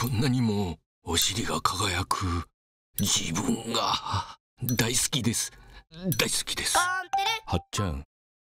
こんなにもお尻が輝く自分が大好きです。大好きです。はっちゃん。